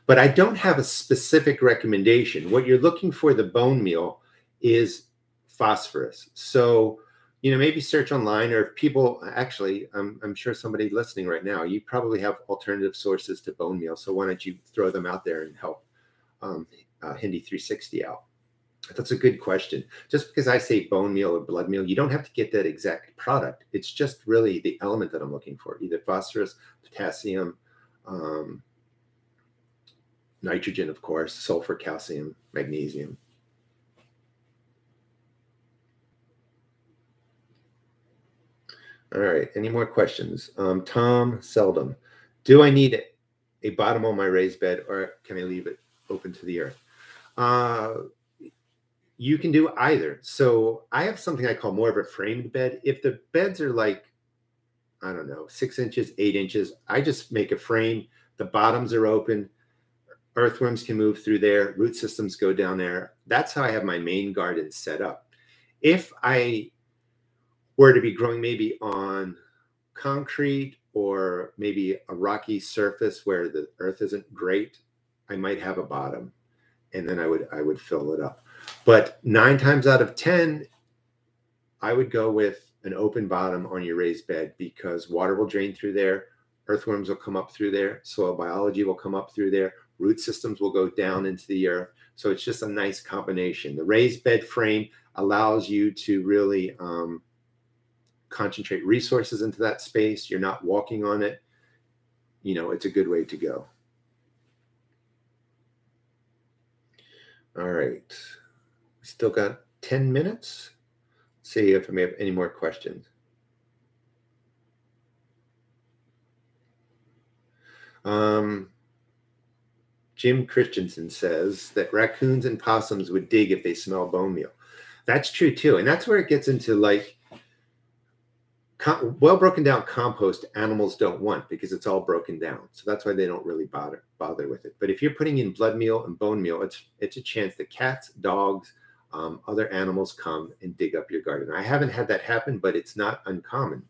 But I don't have a specific recommendation. What you're looking for the bone meal is phosphorus. So, you know, maybe search online or if people actually, I'm, I'm sure somebody listening right now, you probably have alternative sources to bone meal. So why don't you throw them out there and help um, uh, Hindi 360 out? That's a good question. Just because I say bone meal or blood meal, you don't have to get that exact product. It's just really the element that I'm looking for, either phosphorus, potassium, um, nitrogen, of course, sulfur, calcium, magnesium. All right. Any more questions? Um, Tom Seldom. Do I need a bottom on my raised bed or can I leave it open to the earth? Uh, you can do either. So I have something I call more of a framed bed. If the beds are like, I don't know, six inches, eight inches, I just make a frame. The bottoms are open. Earthworms can move through there. Root systems go down there. That's how I have my main garden set up. If I were to be growing maybe on concrete or maybe a rocky surface where the earth isn't great, I might have a bottom and then I would I would fill it up. But nine times out of 10, I would go with an open bottom on your raised bed because water will drain through there, earthworms will come up through there, soil biology will come up through there, root systems will go down into the earth. So it's just a nice combination. The raised bed frame allows you to really um, concentrate resources into that space. You're not walking on it. You know, it's a good way to go. All right. Still got 10 minutes. Let's see if may have any more questions. Um, Jim Christensen says that raccoons and possums would dig if they smell bone meal. That's true too. And that's where it gets into like well broken down compost animals don't want because it's all broken down so that's why they don't really bother bother with it but if you're putting in blood meal and bone meal it's it's a chance that cats dogs um, other animals come and dig up your garden. I haven't had that happen but it's not uncommon.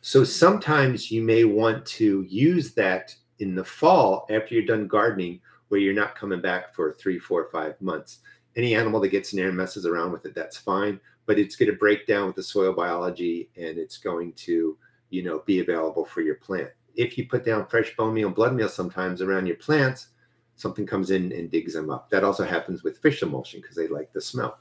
So sometimes you may want to use that in the fall after you're done gardening where you're not coming back for three four five months. Any animal that gets in there and messes around with it that's fine but it's going to break down with the soil biology and it's going to, you know, be available for your plant. If you put down fresh bone meal and blood meal sometimes around your plants, something comes in and digs them up. That also happens with fish emulsion because they like the smell.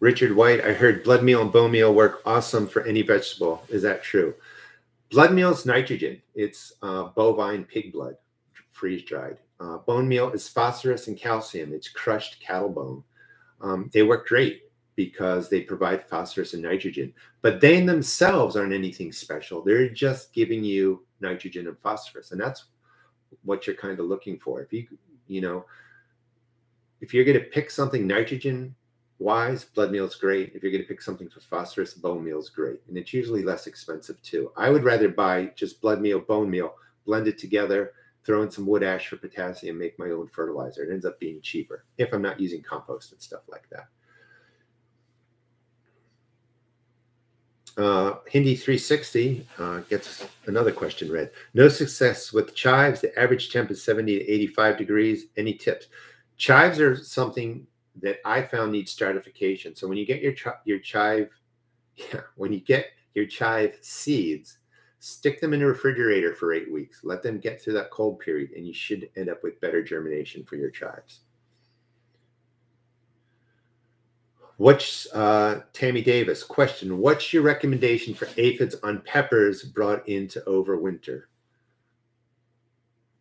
Richard White, I heard blood meal and bone meal work awesome for any vegetable. Is that true? Blood meal is nitrogen. It's uh, bovine pig blood, freeze dried. Uh, bone meal is phosphorus and calcium. It's crushed cattle bone. Um, they work great because they provide phosphorus and nitrogen, but they themselves aren't anything special. They're just giving you nitrogen and phosphorus. And that's what you're kind of looking for. If you, you know, if you're going to pick something nitrogen wise, blood meal is great. If you're going to pick something for phosphorus, bone meal is great. And it's usually less expensive too. I would rather buy just blood meal, bone meal, blend it together, throw in some wood ash for potassium, make my own fertilizer. It ends up being cheaper if I'm not using compost and stuff like that. Uh, Hindi 360 uh, gets another question read. No success with chives. The average temp is 70 to 85 degrees. Any tips? Chives are something that I found needs stratification. So when you get your your chive, yeah, when you get your chive seeds, stick them in a refrigerator for eight weeks. Let them get through that cold period, and you should end up with better germination for your chives. What's uh, Tammy Davis question? What's your recommendation for aphids on peppers brought into overwinter?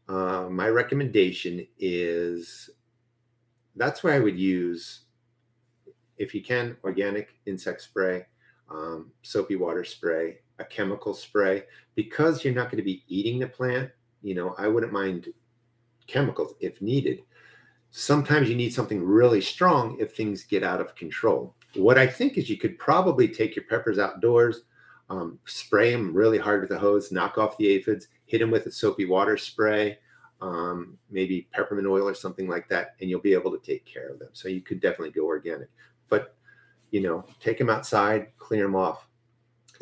Uh, my recommendation is that's where I would use, if you can, organic insect spray, um, soapy water spray, a chemical spray, because you're not going to be eating the plant. You know, I wouldn't mind chemicals if needed sometimes you need something really strong if things get out of control. What I think is you could probably take your peppers outdoors, um, spray them really hard with a hose, knock off the aphids, hit them with a soapy water spray, um, maybe peppermint oil or something like that, and you'll be able to take care of them. So you could definitely go organic. But, you know, take them outside, clear them off.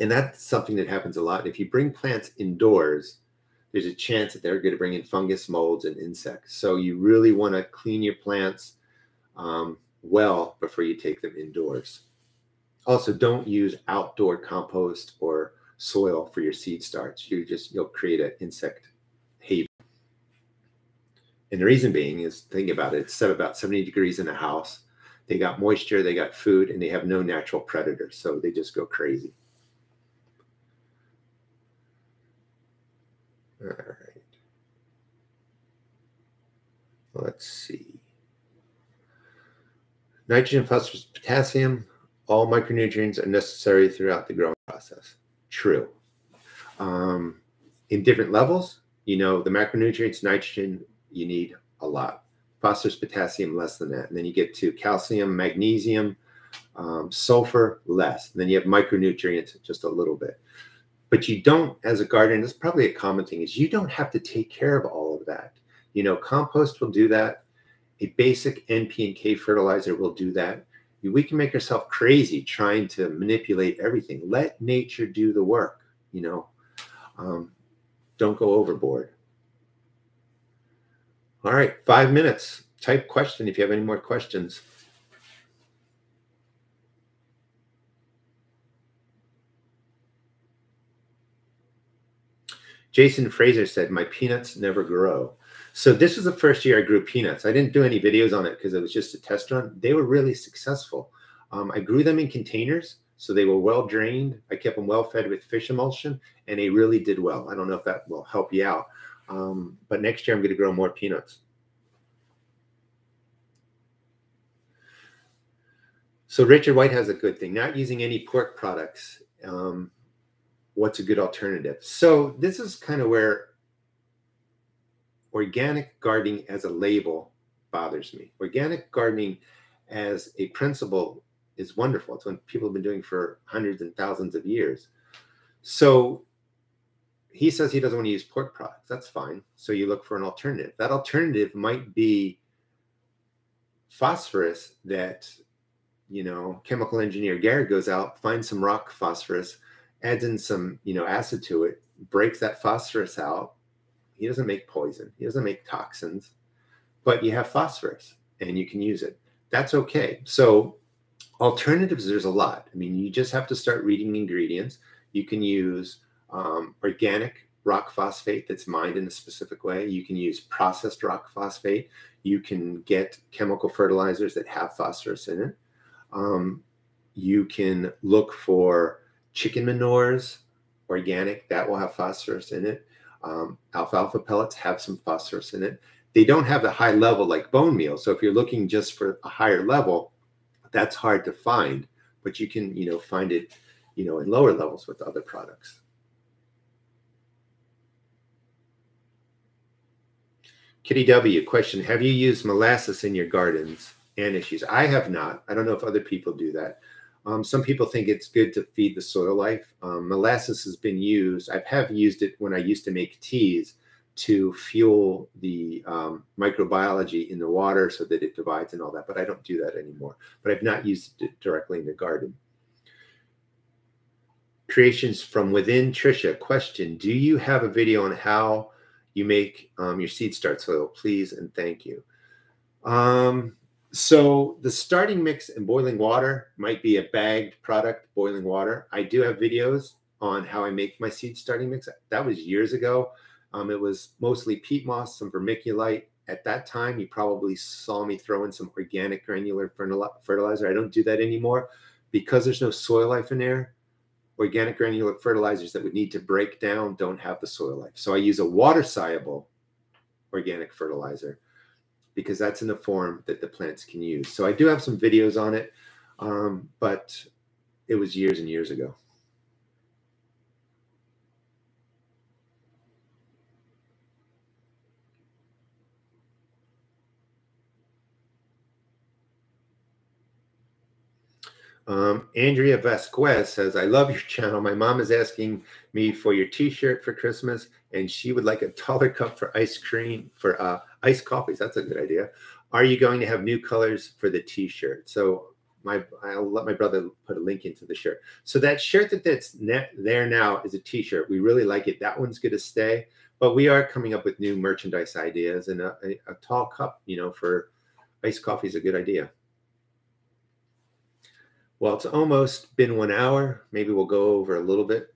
And that's something that happens a lot. If you bring plants indoors, there's a chance that they're going to bring in fungus, molds, and insects. So you really want to clean your plants um, well before you take them indoors. Also, don't use outdoor compost or soil for your seed starts. You just you'll create an insect haven. And the reason being is think about it, it's set about 70 degrees in a house. They got moisture, they got food, and they have no natural predators. So they just go crazy. All right. Let's see. Nitrogen, phosphorus, potassium, all micronutrients are necessary throughout the growing process. True. Um, in different levels, you know, the macronutrients, nitrogen, you need a lot. Phosphorus, potassium, less than that. And then you get to calcium, magnesium, um, sulfur, less. And then you have micronutrients, just a little bit but you don't as a gardener that's probably a common thing is you don't have to take care of all of that you know compost will do that. A basic np and k fertilizer will do that. We can make ourselves crazy trying to manipulate everything. Let nature do the work you know. Um, don't go overboard. All right five minutes. Type question if you have any more questions. Jason Fraser said, My peanuts never grow. So this was the first year I grew peanuts. I didn't do any videos on it because it was just a test run. They were really successful. Um, I grew them in containers, so they were well drained. I kept them well fed with fish emulsion, and they really did well. I don't know if that will help you out, um, but next year I'm going to grow more peanuts. So Richard White has a good thing, not using any pork products. Um, what's a good alternative. So this is kind of where organic gardening as a label bothers me. Organic gardening as a principle is wonderful. It's what people have been doing for hundreds and thousands of years. So he says he doesn't want to use pork products. That's fine. So you look for an alternative. That alternative might be phosphorus that, you know, chemical engineer Garrett goes out, finds some rock phosphorus, adds in some, you know, acid to it, breaks that phosphorus out. He doesn't make poison. He doesn't make toxins, but you have phosphorus and you can use it. That's okay. So alternatives, there's a lot. I mean, you just have to start reading ingredients. You can use um, organic rock phosphate that's mined in a specific way. You can use processed rock phosphate. You can get chemical fertilizers that have phosphorus in it. Um, you can look for chicken manures, organic, that will have phosphorus in it. Um, alfalfa pellets have some phosphorus in it. They don't have the high level like bone meal. So if you're looking just for a higher level, that's hard to find, but you can, you know, find it, you know, in lower levels with other products. Kitty W, question Have you used molasses in your gardens and issues? I have not. I don't know if other people do that. Um, some people think it's good to feed the soil life. Um, molasses has been used. I have used it when I used to make teas to fuel the um, microbiology in the water so that it divides and all that, but I don't do that anymore. But I've not used it directly in the garden. Creations from within Trisha question Do you have a video on how you make um, your seed start soil? Please and thank you. Um, so the starting mix and boiling water might be a bagged product, boiling water. I do have videos on how I make my seed starting mix. That was years ago. Um, it was mostly peat moss, some vermiculite. At that time, you probably saw me throw in some organic granular fertilizer. I don't do that anymore because there's no soil life in there. Organic granular fertilizers that would need to break down don't have the soil life. So I use a water soluble organic fertilizer because that's in the form that the plants can use. So I do have some videos on it, um, but it was years and years ago. Um, Andrea Vasquez says, I love your channel. My mom is asking me for your t-shirt for Christmas, and she would like a taller cup for ice cream, for uh, iced coffees. That's a good idea. Are you going to have new colors for the t-shirt? So my I'll let my brother put a link into the shirt. So that shirt that that's there now is a t-shirt. We really like it. That one's going to stay, but we are coming up with new merchandise ideas and a, a, a tall cup, you know, for iced coffee is a good idea. Well, it's almost been one hour. Maybe we'll go over a little bit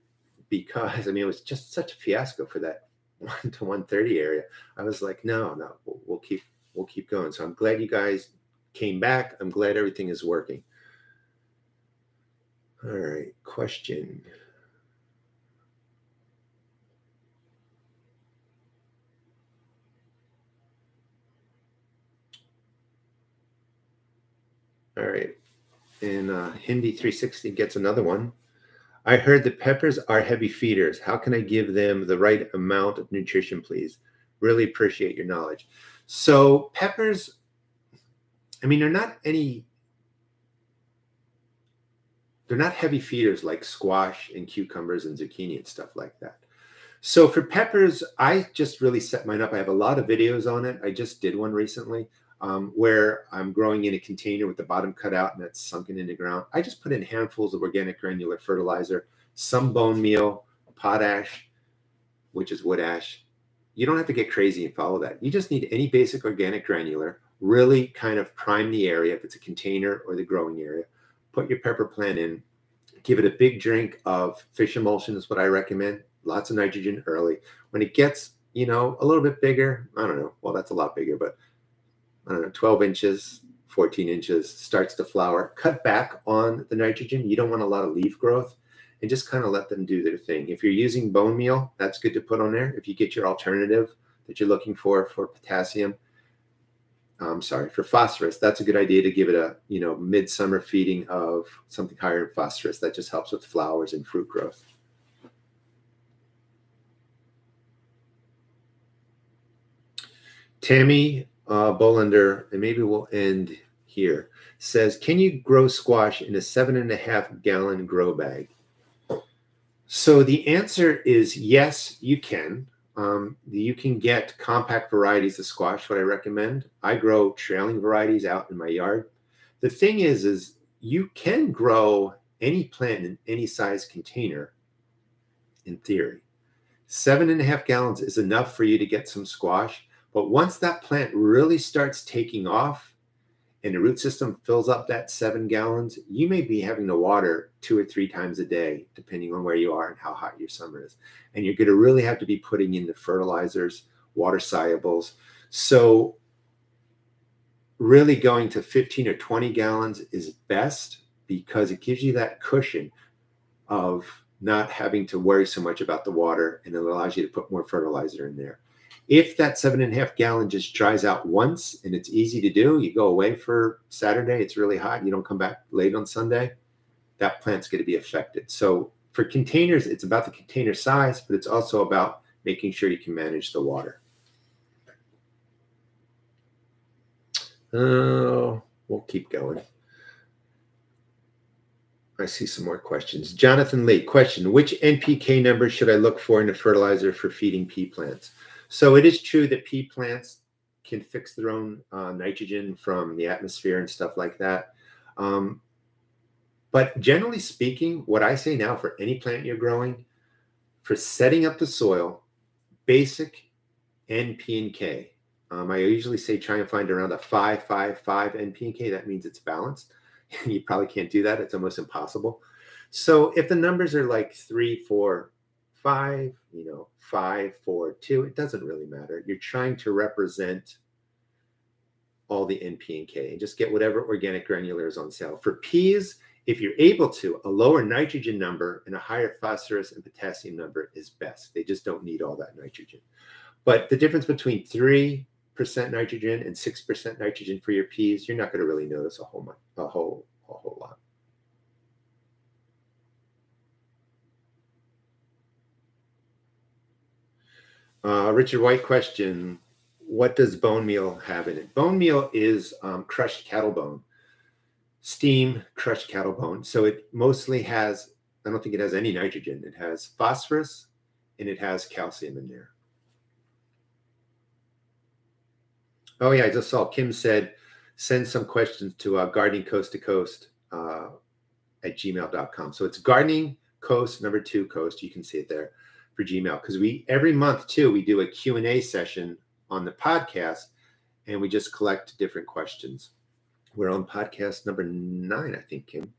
because I mean it was just such a fiasco for that one to one thirty area. I was like, no, no, we'll, we'll keep we'll keep going. So I'm glad you guys came back. I'm glad everything is working. All right, question. All right and uh, Hindi 360 gets another one. I heard that peppers are heavy feeders. How can I give them the right amount of nutrition, please? Really appreciate your knowledge. So, peppers, I mean, they're not any, they're not heavy feeders like squash and cucumbers and zucchini and stuff like that. So, for peppers, I just really set mine up. I have a lot of videos on it. I just did one recently um, where I'm growing in a container with the bottom cut out and that's sunken in the ground. I just put in handfuls of organic granular fertilizer, some bone meal, potash, which is wood ash. You don't have to get crazy and follow that. You just need any basic organic granular, really kind of prime the area if it's a container or the growing area. Put your pepper plant in, give it a big drink of fish emulsion is what I recommend. Lots of nitrogen early. When it gets, you know, a little bit bigger, I don't know, well, that's a lot bigger, but I don't know, 12 inches, 14 inches, starts to flower. Cut back on the nitrogen. You don't want a lot of leaf growth and just kind of let them do their thing. If you're using bone meal, that's good to put on there. If you get your alternative that you're looking for for potassium, I'm sorry, for phosphorus, that's a good idea to give it a, you know, midsummer feeding of something higher in phosphorus. That just helps with flowers and fruit growth. Tammy uh, Bolander, and maybe we'll end here, says, Can you grow squash in a seven and a half gallon grow bag? So the answer is yes, you can. Um, you can get compact varieties of squash, what I recommend. I grow trailing varieties out in my yard. The thing is, is you can grow any plant in any size container in theory. Seven and a half gallons is enough for you to get some squash. But once that plant really starts taking off and the root system fills up that seven gallons, you may be having to water two or three times a day, depending on where you are and how hot your summer is. And you're going to really have to be putting in the fertilizers, water solubles. So, really going to 15 or 20 gallons is best because it gives you that cushion of not having to worry so much about the water and it allows you to put more fertilizer in there. If that seven and a half gallon just dries out once and it's easy to do, you go away for Saturday, it's really hot, you don't come back late on Sunday, that plant's going to be affected. So for containers, it's about the container size, but it's also about making sure you can manage the water. Oh, we'll keep going. I see some more questions. Jonathan Lee, question Which NPK number should I look for in a fertilizer for feeding pea plants? So it is true that pea plants can fix their own uh, nitrogen from the atmosphere and stuff like that. Um, but generally speaking, what I say now for any plant you're growing, for setting up the soil, basic N, P, and K. Um, I usually say try and find around a 5, 5, 5 N, P, and K. That means it's balanced. you probably can't do that. It's almost impossible. So if the numbers are like 3, 4, 5, you know, five, four, two. It doesn't really matter. You're trying to represent all the N, P, and K and just get whatever organic granular is on sale. For peas, if you're able to, a lower nitrogen number and a higher phosphorus and potassium number is best. They just don't need all that nitrogen. But the difference between 3% nitrogen and 6% nitrogen for your peas, you're not going to really notice a whole a whole a whole lot. Uh, Richard White question What does bone meal have in it? Bone meal is um, crushed cattle bone steam crushed cattle bone. So it mostly has, I don't think it has any nitrogen. It has phosphorus and it has calcium in there. Oh, yeah, I just saw Kim said send some questions to uh, gardening coast to coast uh, at gmail.com. So it's gardening coast number two coast. You can see it there for Gmail because we every month too we do a Q&A session on the podcast and we just collect different questions. We're on podcast number nine, I think, Kim.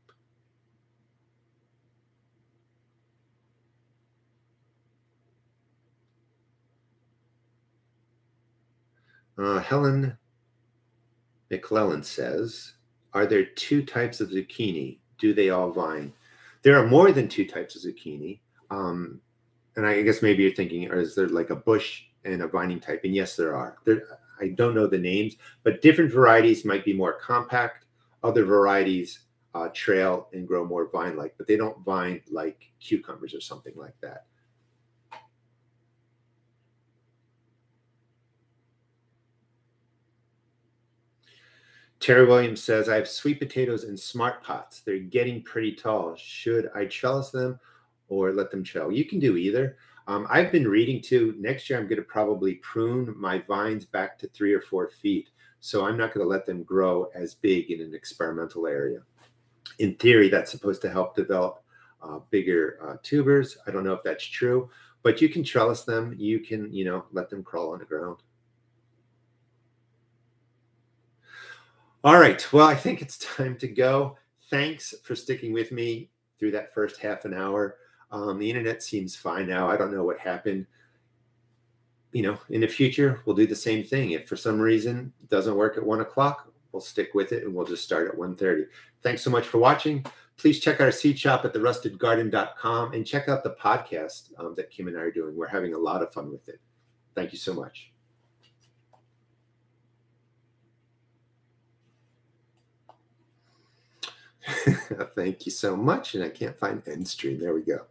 Uh, Helen McClellan says, Are there two types of zucchini? Do they all vine? There are more than two types of zucchini. Um, and I guess maybe you're thinking, is there like a bush and a vining type? And yes, there are. There, I don't know the names, but different varieties might be more compact. Other varieties uh, trail and grow more vine-like, but they don't vine like cucumbers or something like that. Terry Williams says, I have sweet potatoes in smart pots. They're getting pretty tall. Should I trellis them or let them chill? You can do either. Um, I've been reading too. Next year, I'm going to probably prune my vines back to three or four feet. So I'm not going to let them grow as big in an experimental area. In theory, that's supposed to help develop uh, bigger uh, tubers. I don't know if that's true, but you can trellis them. You can, you know, let them crawl on the ground. All right. Well, I think it's time to go. Thanks for sticking with me through that first half an hour. Um, the internet seems fine now. I don't know what happened. You know, in the future, we'll do the same thing. If for some reason it doesn't work at one o'clock, we'll stick with it and we'll just start at 1.30. Thanks so much for watching. Please check our seed shop at therustedgarden.com and check out the podcast um, that Kim and I are doing. We're having a lot of fun with it. Thank you so much. Thank you so much. And I can't find end stream. There we go.